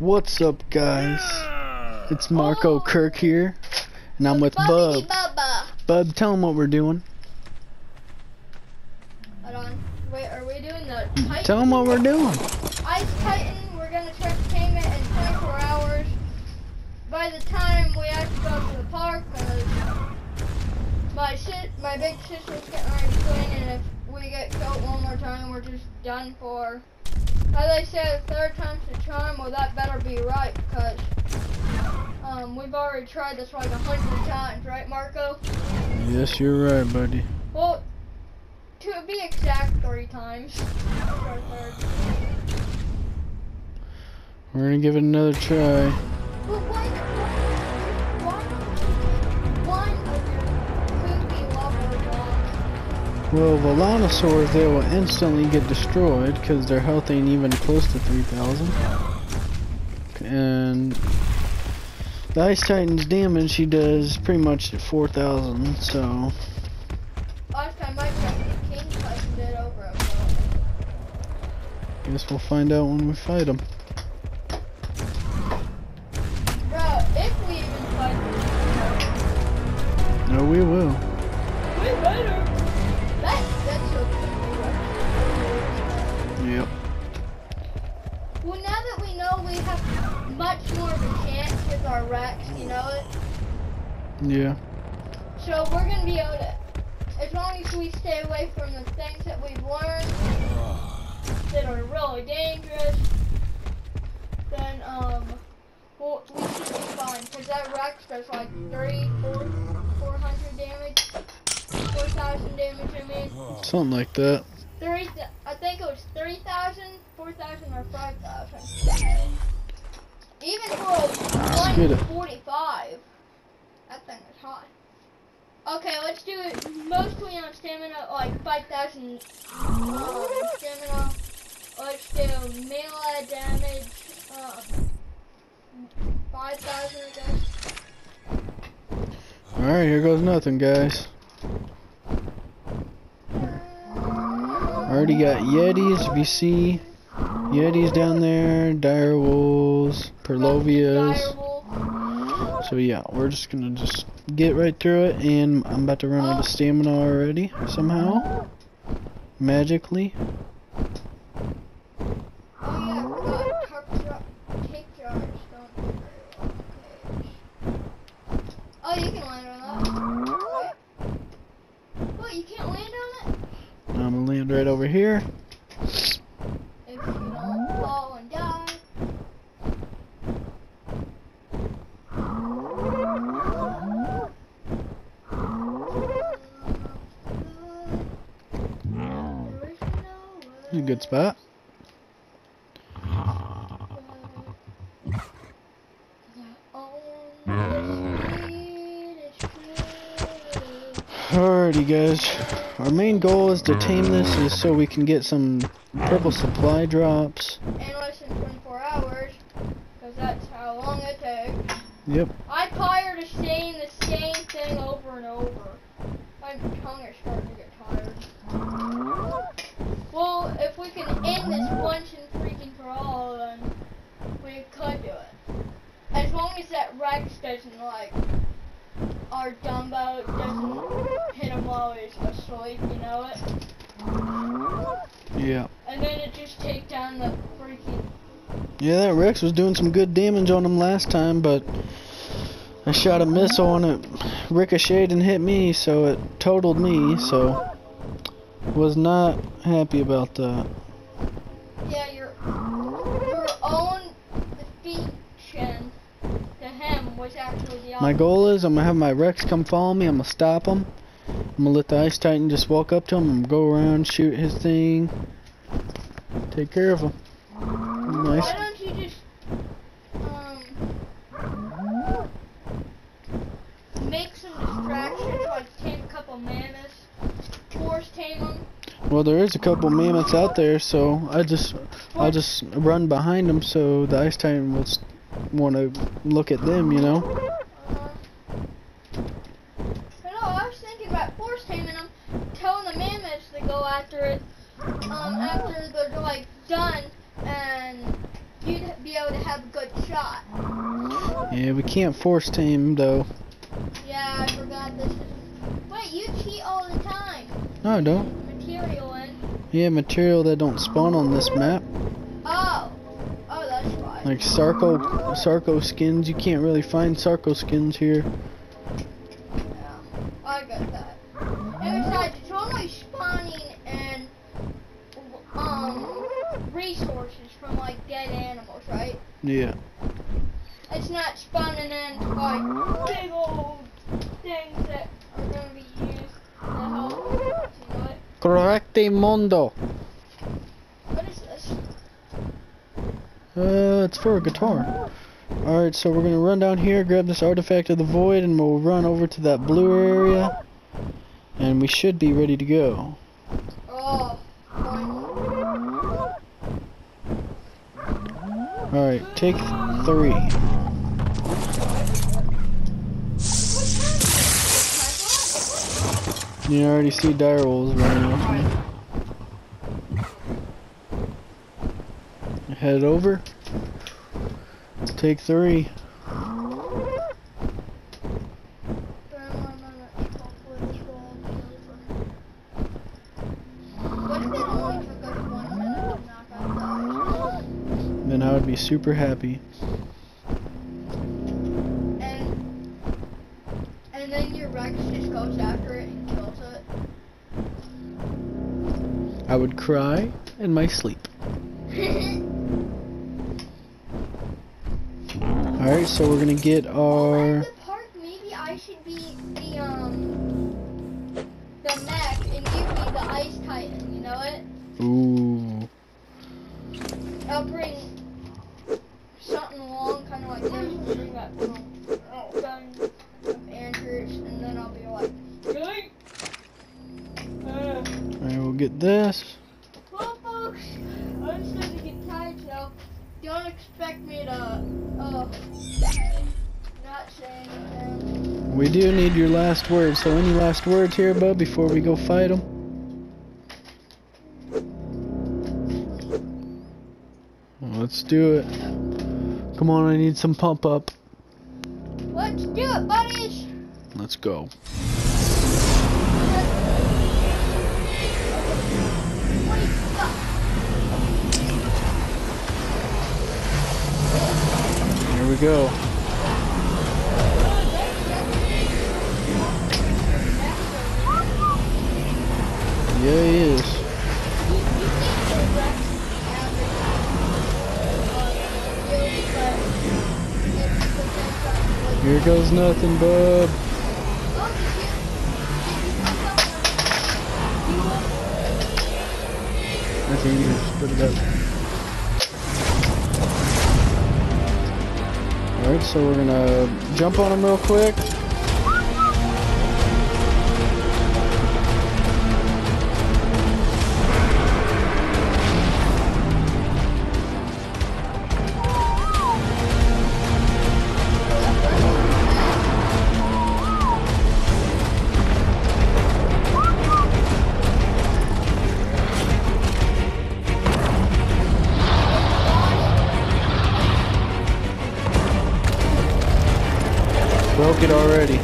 What's up, guys? It's Marco Kirk here, and I'm with Bub. Bubba. Bub, tell him what we're doing. Hold on. Wait, are we doing the Titan? Tell him what we're doing. Ice Titan, we're gonna check payment in 24 hours. By the time we actually go to the park, cause my shit, my big sister's getting ready to swing, and if we get killed one more time, we're just done for. As I said, third time's the charm. Well, that better be right, because um, we've already tried this like a hundred times, right, Marco? Yes, you're right, buddy. Well, to be exact, three times. That's our third. We're gonna give it another try. Well, Velonasaurs, they will instantly get destroyed because their health ain't even close to 3,000. And the Ice Titan's damage he does pretty much at 4,000, so Last time I checked, the King did over a guess we'll find out when we fight him. Bro, if we even fight No, we will. Yep. Well, now that we know we have much more of a chance with our Rex, you know it? Yeah. So we're gonna be able to, as long as we stay away from the things that we've learned that are really dangerous, then um, we'll, we should be fine. Cause that Rex does like three, four, four hundred damage, four thousand damage. I mean, Something like that. Three. th- I think it was three thousand, four thousand, or five thousand. Even for a get 145, that thing is high. Okay, let's do it mostly on stamina, like 5,000 um, stamina. Let's do melee damage, uh, 5,000 I guess. Alright, here goes nothing, guys. Already got Yetis, see. Yetis down there, dire wolves, Purlovias. So yeah, we're just gonna just get right through it, and I'm about to run out of stamina already, somehow. Magically. Oh yeah, I forgot cup jar- cake jars don't do very well in cage. Oh, you can land on that. Right? What, you can't land on it? I'm gonna land right over here. If you don't fall and die. A good spot. Alrighty guys, our main goal is to tame this is so we can get some purple supply drops. In less than 24 hours, because that's how long it takes. Yep. I'm tired of saying the same thing over and over. My tongue is starting to get tired. Well, if we can end this once and freaking for all, then we could do it. As long as that Rex doesn't like our Dumbo doesn't hit him while he's asleep, you know it? Yeah. And then it just take down the freaking Yeah, that Rex was doing some good damage on him last time, but I shot a missile and it ricocheted and hit me, so it totaled me, so was not happy about that. Yeah, your your own defection to him was actually the My goal is I'm gonna have my Rex come follow me, I'm gonna stop him. I'm gonna let the Ice Titan just walk up to him and go around, shoot his thing, take care of him. Nice. Why don't you just um make some distractions, like tame a couple mammoths, force tame them? Well, there is a couple mammoths out there, so I just I'll just run behind them so the Ice Titan will want to look at them, you know. Uh, I I was thinking about force taming them, telling the mammoths to go after it, um, after they're like done, and you'd be able to have a good shot. Yeah, we can't force tame though. Yeah, I forgot this. Is... Wait, you cheat all the time. No, I don't. Material in. Yeah, material that don't spawn on this map. Oh. Oh, that's why. Like Sarco, Sarco skins. You can't really find Sarco skins here. Yeah, I get that. And besides, it's only spawning and um resources from like dead animals, right? Yeah. It's not spawning in like big old things that are gonna be used to help. You know it? Correcte mundo. What is this? Uh, it's for a guitar. Alright, so we're gonna run down here, grab this artifact of the void, and we'll run over to that blue area. And we should be ready to go. Oh. Alright, take three. You already see dire wolves running off me. Head over. Take three. Then I would be super happy. And and then your Rex just goes after it. I would cry in my sleep. Alright, so we're gonna get our. Expect me to uh not say anything." We do need your last words, so any last words here, bud, before we go fight them? Let's do it. Come on, I need some pump up. Let's do it, buddies. Let's go. We go. Yeah, he is. Here goes nothing, bub. That's dangerous. Put it up. So we're gonna jump on him real quick. It already.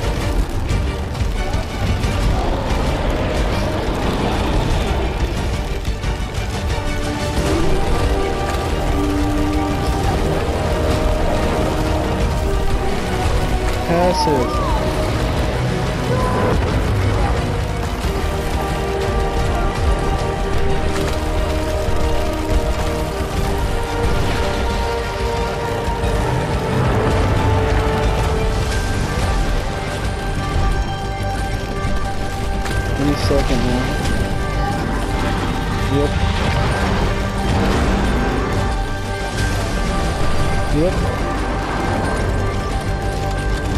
Passive. Yep. Yep.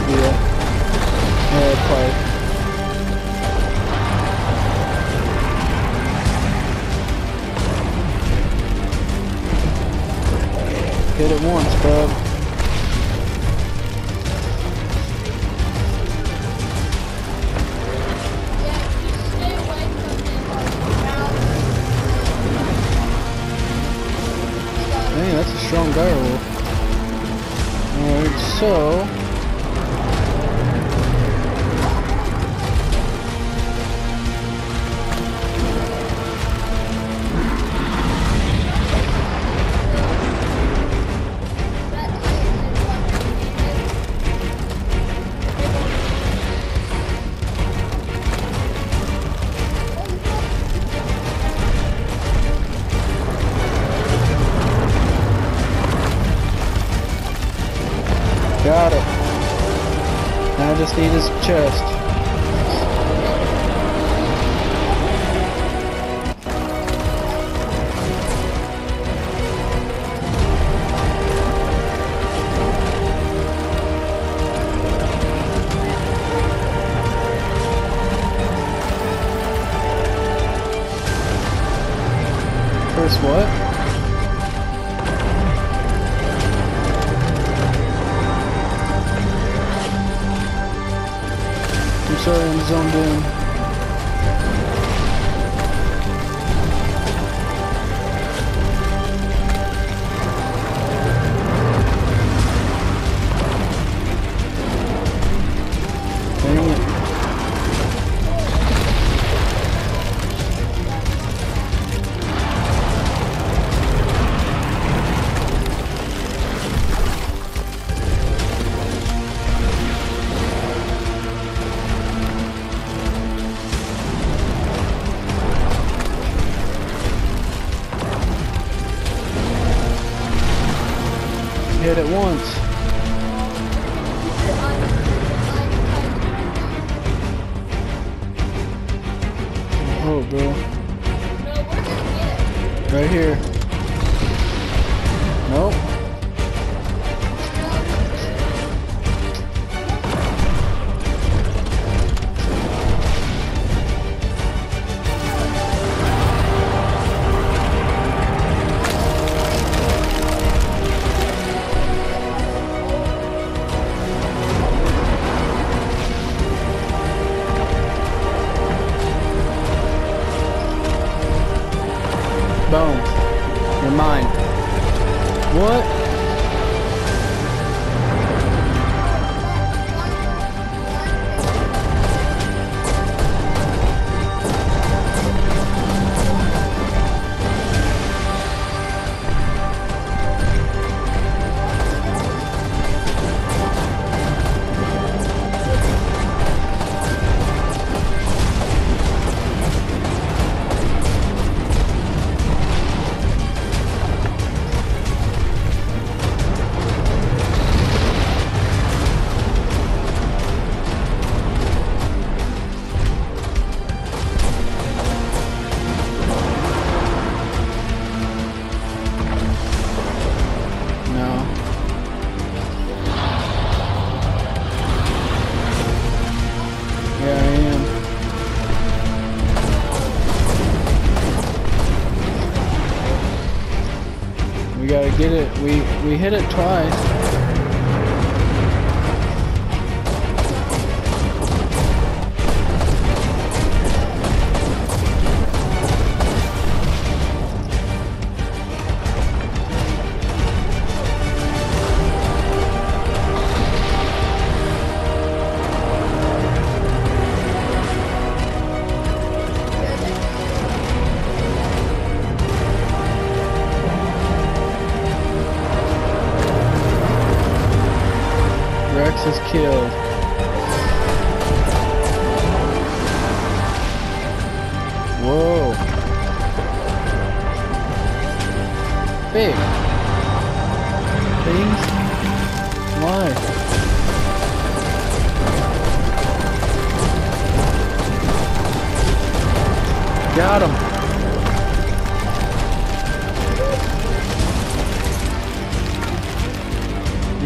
Yeah. Uh, pipe. Hit it once, bub. chest. First what? Sorry, I'm zoned in. it once.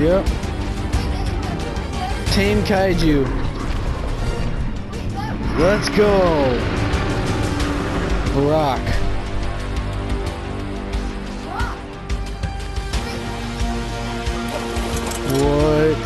Yep. Team Kaiju. Let's go. Brock. What?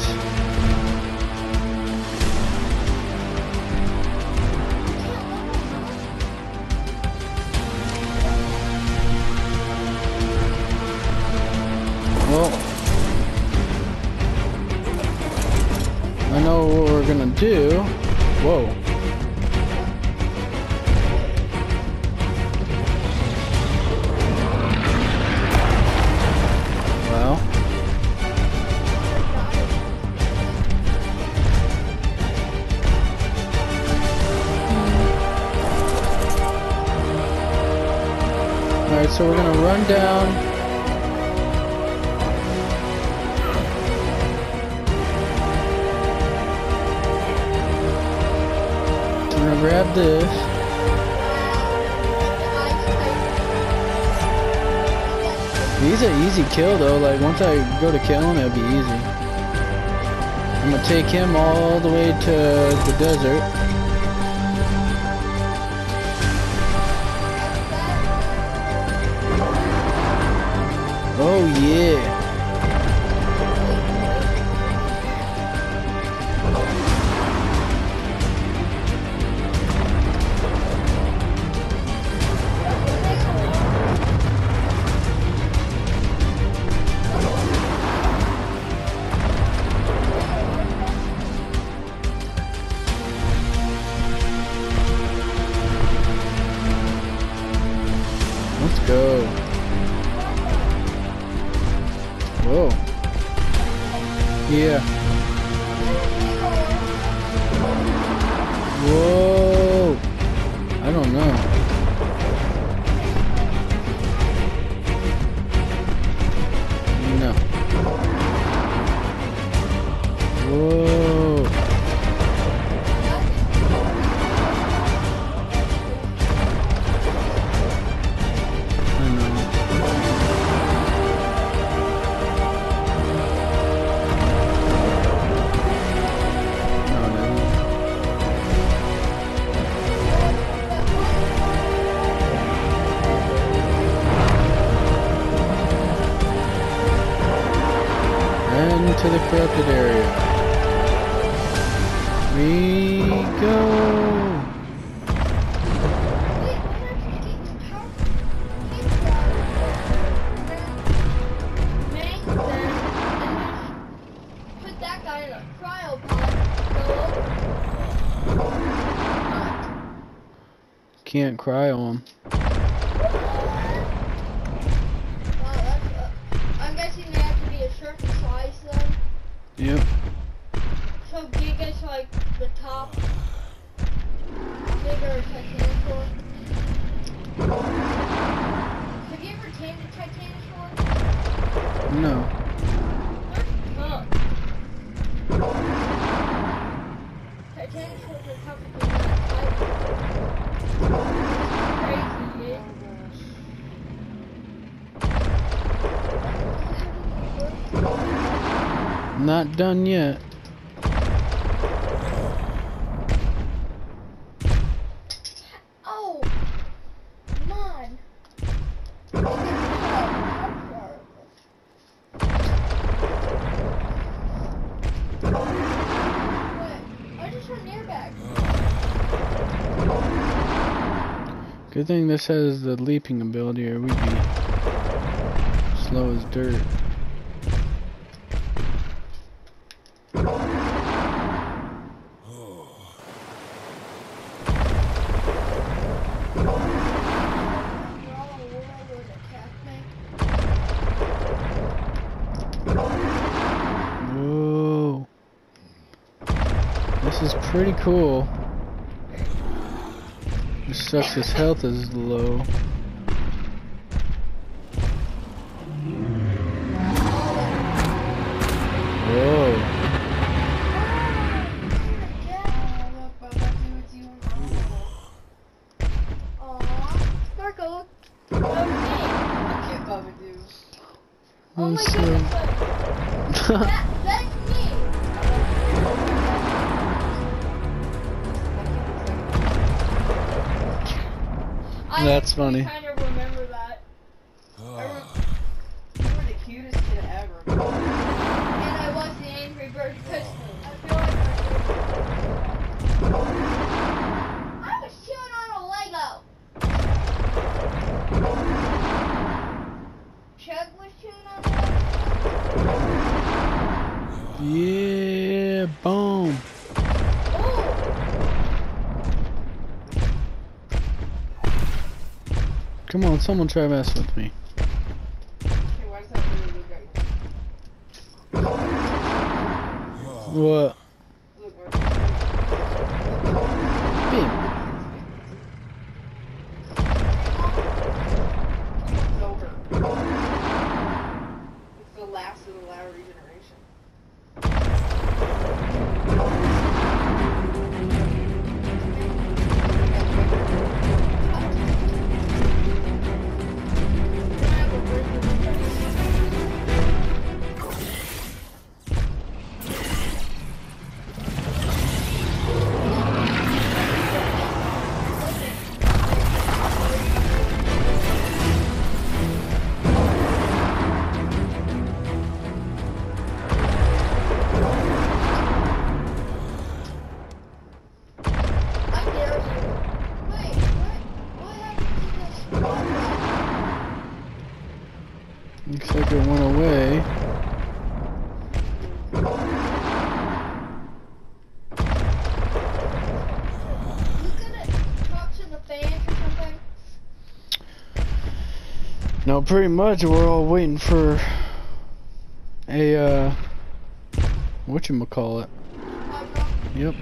run down. I'm gonna grab this. He's an easy kill though, like once I go to kill him, it'll be easy. I'm gonna take him all the way to the desert. yeah. can't cry on. Not done yet. Good thing this has the leaping ability or we'd be slow as dirt. is pretty cool. It sucks his health is low. That's funny. someone try mess with me? What? Pretty much we're all waiting for a, uh, whatchamacallit. Yep.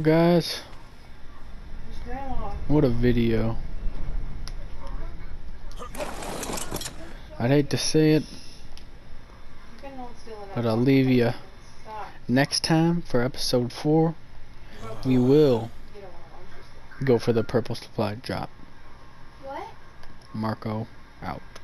guys. What a video. I'd hate to see it, but I'll leave you. Next time for episode 4, we will go for the purple supply drop. What? Marco out.